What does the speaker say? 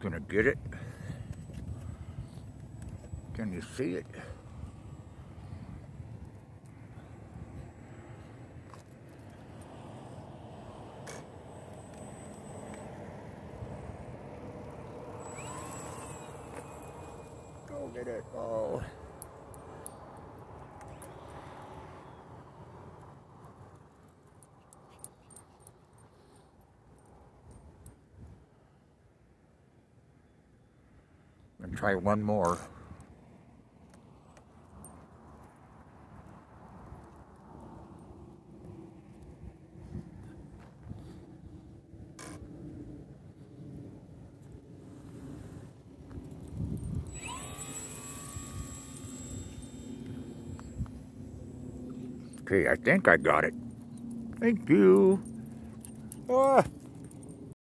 Gonna get it? Can you see it? Go get it. Oh. And try one more. Okay, I think I got it. Thank you. Ah.